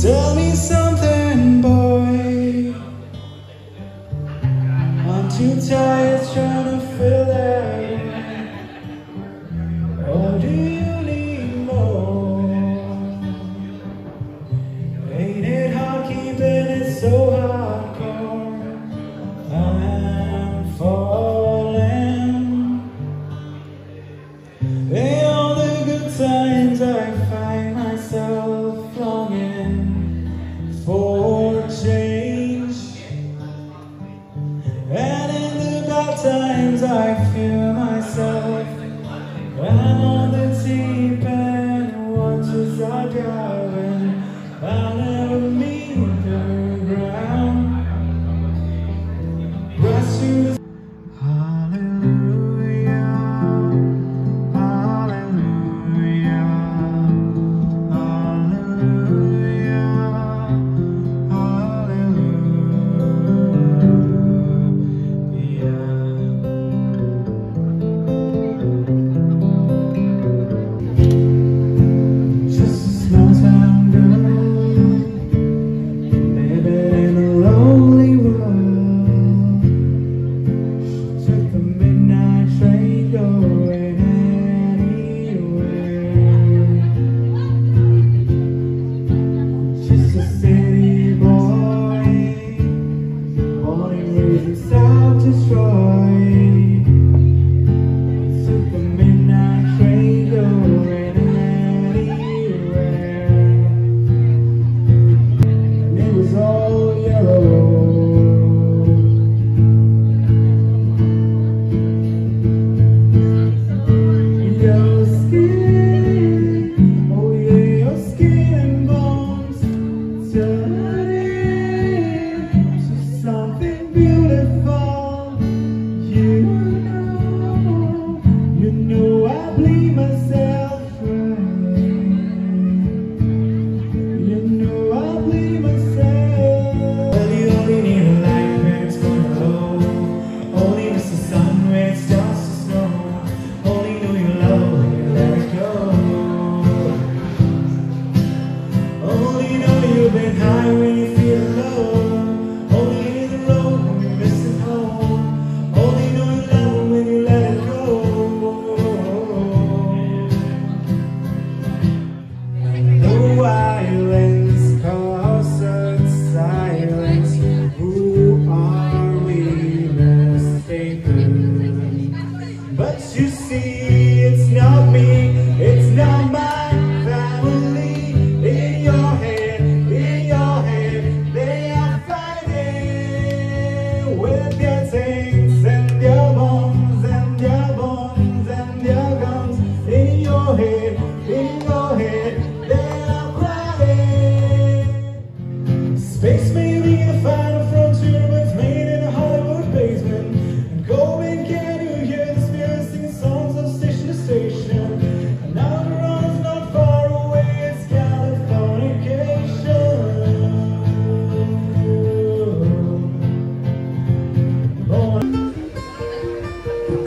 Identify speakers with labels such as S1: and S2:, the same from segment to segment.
S1: Tell me something, boy. I'm too tired trying to. Sometimes I feel myself when I'm on the team. I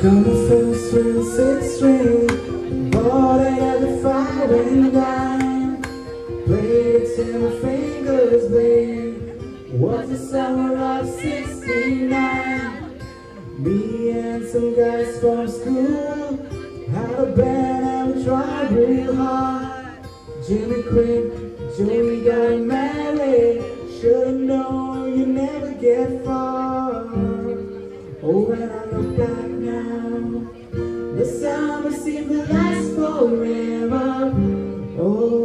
S1: Got a first real six string Bought it at the five and dime Played it till my fingers bleed Was the summer of 69 Me and some guys from school Had a band and we tried real hard. Jimmy Quinn, Jimmy got married. Should've known you never get far. Oh, when I look back the summer seemed to last forever. Oh.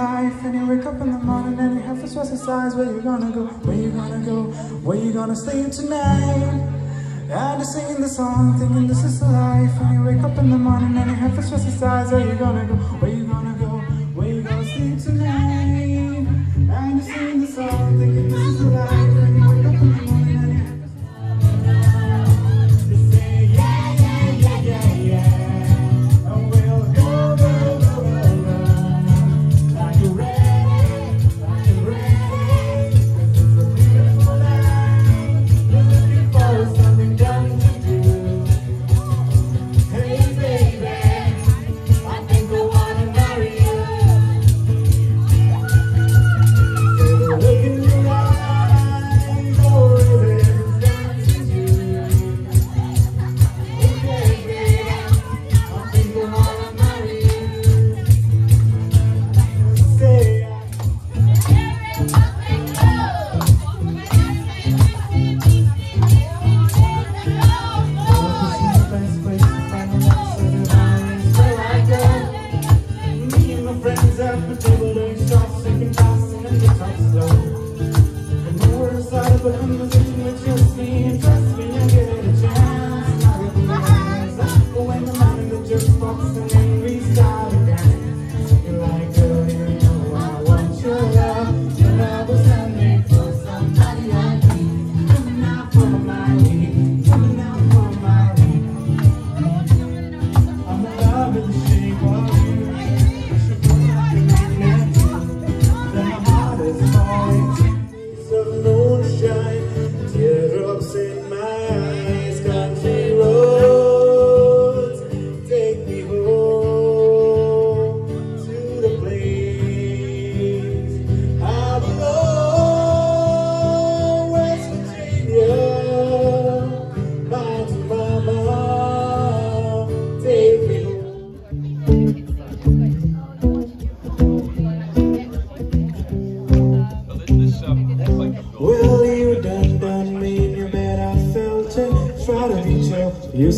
S1: In the morning and your head feels exercise. Where you gonna go? Where you gonna go? Where you gonna sleep tonight? I just singing the song, thinking this is life. When you wake up in the morning and your head feels exercise. Where you gonna go? Where you gonna go?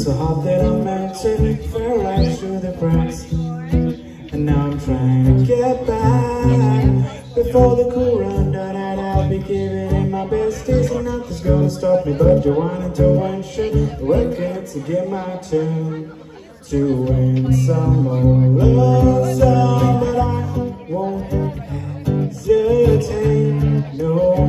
S1: so hot that I met you Fell right through the cracks. And now I'm trying to get back. Before the cool run done out I'll be giving it my best. Is nothing's gonna stop me But you wanted one. Intervention The work to get my turn To win some or lose some But I won't hesitate. No.